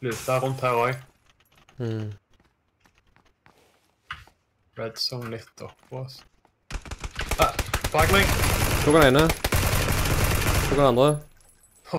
Luta rundt her òg. Mm. Red zone litt oppå oss. Ah, bak meg! Tok han ene. Tok han andre.